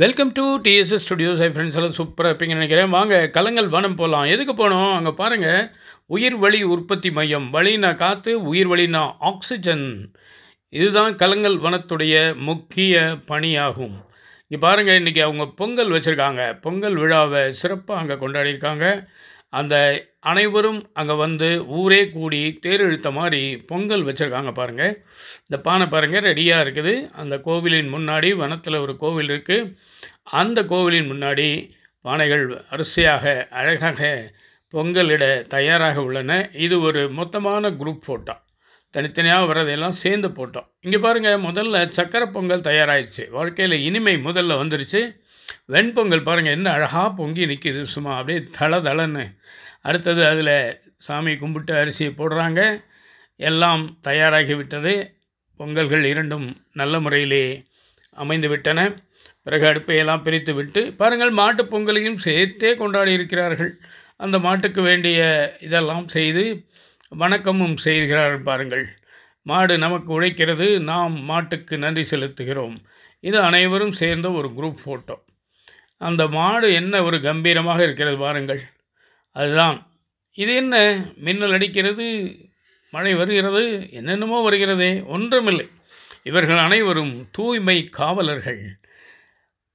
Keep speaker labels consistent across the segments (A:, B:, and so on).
A: Welcome to DSS studios hi friends எல்லாம் சூப்பராக இருப்பீங்கன்னு நினைக்கிறேன். வாங்க கலங்கல் வனம் போகலாம் எதுக்கு போனோம்? அங்கே பாருங்கள் உயிர் வழி உற்பத்தி மையம். வழினா காற்று உயிர் வழினா ஆக்சிஜன் இதுதான் கலங்கல் வனத்துடைய முக்கிய பணியாகும். இங்கே பாருங்கள் இன்றைக்கி அவங்க பொங்கல் வச்சுருக்காங்க. பொங்கல் விழாவை சிறப்பாக அங்கே கொண்டாடியிருக்காங்க. அந்த அனைவரும் அங்கே வந்து ஊரே கூடி தேர் இழுத்த மாதிரி பொங்கல் வச்சுருக்காங்க பாருங்கள் இந்த பானை பாருங்கள் ரெடியாக இருக்குது. அந்த கோவிலின் முன்னாடி வனத்தில் ஒரு கோவில் இருக்குது அந்த கோவிலின் முன்னாடி பானைகள் வரிசையாக அழகாக பொங்கலிட தயாராக உள்ளன. இது ஒரு மொத்தமான குரூப் ஃபோட்டோ தனித்தனியாக வர்றதையெல்லாம் சேர்ந்து போட்டோம் இங்கே பாருங்கள் முதல்ல சக்கரை பொங்கல் தயாராகிடுச்சு வாழ்க்கையில் இனிமை முதல்ல வந்துருச்சு. வெண்பொங்கல் பாருங்கள் என்ன அழகாக பொங்கி நிற்கிது சும்மா அப்படியே தள தளன்னு. அடுத்தது அதில் சாமி கும்பிட்டு அரிசியை போடுறாங்க. எல்லாம் தயாராகிவிட்டது பொங்கல்கள் இரண்டும் நல்ல முறையிலே அமைந்து விட்டன. பிறகு அடுப்பையெல்லாம் பிரித்து விட்டு பாருங்கள் மாட்டுப் பொங்கலையும் சேர்த்தே கொண்டாடி இருக்கிறார்கள். அந்த மாட்டுக்கு வேண்டிய இதெல்லாம் செய்து வணக்கமும் செய்கிறார்கள் பாருங்கள். மாடு நமக்கு உழைக்கிறது நாம் மாட்டுக்கு நன்றி செலுத்துகிறோம். இது அனைவரும் சேர்ந்த ஒரு குரூப் ஃபோட்டோ அந்த மாடு என்ன ஒரு கம்பீரமாக இருக்கிறது பாருங்கள். அதுதான். இது என்ன? மின்னல் அடிக்கிறது மழை வருகிறது என்னென்னமோ வருகிறதே ஒன்றுமில்லை. இவர்கள் அனைவரும் தூய்மை காவலர்கள்.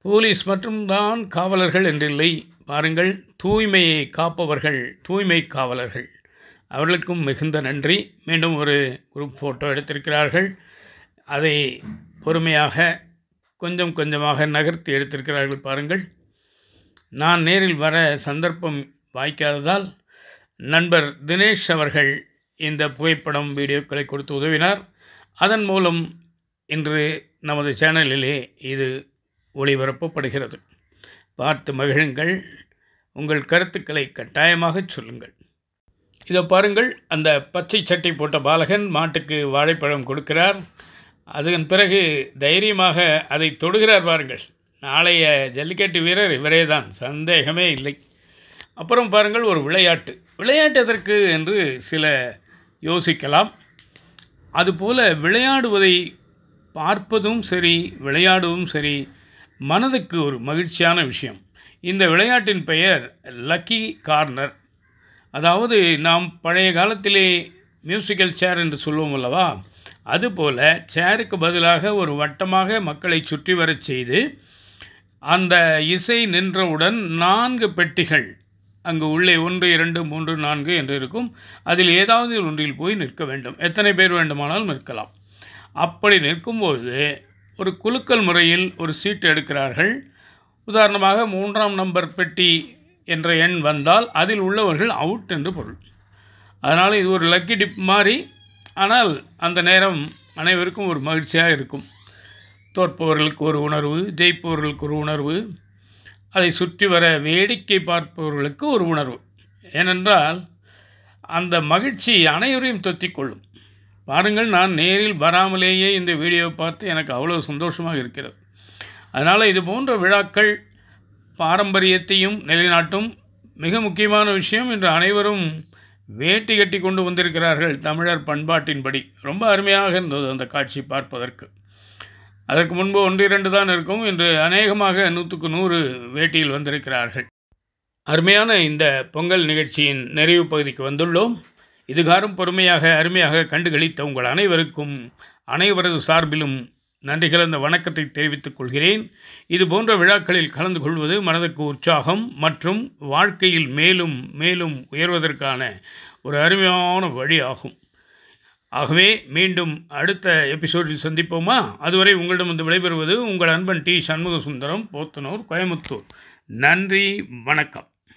A: போலீஸ் மட்டும்தான் காவலர்கள் என்றில்லை. பாருங்கள் தூய்மையை காப்பவர்கள் தூய்மை காவலர்கள். அவர்களுக்கும் மிகுந்த நன்றி. மீண்டும் ஒரு குரூப் ஃபோட்டோ எடுத்திருக்கிறார்கள். அதை பொறுமையாக கொஞ்சம் கொஞ்சமாக நகர்த்தி எடுத்திருக்கிறார்கள் பாருங்கள். நான் நேரில் வர சந்தர்ப்பம் வாய்க்காததால் நண்பர் தினேஷ் அவர்கள் இந்த புகைப்படம் வீடியோக்களை கொடுத்து உதவினார். அதன் மூலம் இன்று நமது சேனலிலே இது ஒளிபரப்பப்படுகிறது. பார்த்து மகிழுங்கள். உங்கள் கருத்துக்களை கட்டாயமாக சொல்லுங்கள். இதை பாருங்கள் அந்த பச்சை சட்டை போட்ட பாலகன் மாட்டுக்கு வாழைப்பழம் கொடுக்கிறார். அதன் பிறகு தைரியமாக அதை தொடுகிறார் பாருங்கள். நாளைய ஜல்லிக்கட்டு வீரர் இவரே தான். சந்தேகமே இல்லை. அப்புறம் பாருங்கள் ஒரு விளையாட்டு. விளையாட்டு எதற்கு என்று சில யோசிக்கலாம். அதுபோல் விளையாடுவதை பார்ப்பதும் சரி விளையாடுவதும் சரி மனதுக்கு ஒரு மகிழ்ச்சியான விஷயம். இந்த விளையாட்டின் பெயர் லக்கி கார்னர். அதாவது நாம் பழைய காலத்திலே மியூசிக்கல் சேர் என்று சொல்லுவோம் அல்லவா? அதுபோல் சேருக்கு பதிலாக ஒரு வட்டமாக மக்களை சுற்றி வரச் செய்து அந்த இசை நின்றவுடன் நான்கு பெட்டிகள் அங்கு உள்ளே ஒன்று இரண்டு மூன்று நான்கு என்று இருக்கும். அதில் ஏதாவது ஒன்றில் போய் நிற்க வேண்டும். எத்தனை பேர் வேண்டுமானாலும் நிற்கலாம். அப்படி நிற்கும்போது ஒரு குலுக்கல் முறையில் ஒரு சீட்டு எடுக்கிறார்கள். உதாரணமாக மூன்றாம் நம்பர் பெட்டி என்ற எண் வந்தால் அதில் உள்ளவர்கள் அவுட் என்று பொருள். அதனால் இது ஒரு லக்கி டிப் மாதிரி ஆனால் அந்த நேரம் அனைவருக்கும் ஒரு மகிழ்ச்சியாக இருக்கும். தோற்பவர்களுக்கு ஒரு உணர்வு ஜெயிப்பவர்களுக்கு ஒரு உணர்வு அதை சுற்றி வர வேடிக்கை பார்ப்பவர்களுக்கு ஒரு உணர்வு. ஏனென்றால் அந்த மகிழ்ச்சி அனைவரையும் தொத்திக்கொள்ளும். பாருங்கள் நான் நேரில் வராமலேயே இந்த வீடியோவை பார்த்து எனக்கு அவ்வளோ சந்தோஷமாக இருக்கிறது. அதனால் இது போன்ற விழாக்கள் பாரம்பரியத்தையும் நிலைநாட்டும் மிக முக்கியமான விஷயம். இன்று அனைவரும் வேட்டி கட்டி கொண்டு வந்திருக்கிறார்கள் தமிழர் பண்பாட்டின்படி. ரொம்ப அருமையாக இருந்தது அந்த காட்சி பார்ப்பதற்கு. அதற்கு முன்பு ஒன்று இரண்டு தான் இருக்கும். இன்று அநேகமாக நூற்றுக்கு நூறு வேட்டியில் வந்திருக்கிறார்கள். அருமையான இந்த பொங்கல் நிகழ்ச்சியின் நிறைவு பகுதிக்கு வந்துள்ளோம். இதுகாரும் பொறுமையாக அருமையாக கண்டுகளித்த உங்கள் அனைவருக்கும் அனைவரது சார்பிலும் நன்றி கலந்த வணக்கத்தை தெரிவித்துக் கொள்கிறேன். இது போன்ற விழாக்களில் கலந்து கொள்வது மனதுக்கு உற்சாகம் மற்றும் வாழ்க்கையில் மேலும் மேலும் உயர்வதற்கான ஒரு அருமையான வழி ஆகும் ஆகவே மீண்டும் அடுத்த எபிசோடில் சந்திப்போமா? அதுவரை உங்களிடம் வந்து விடைபெறுவது உங்கள் அன்பன் டி சண்முக சுந்தரம் போத்தனூர் கோயமுத்தூர் நன்றி வணக்கம்.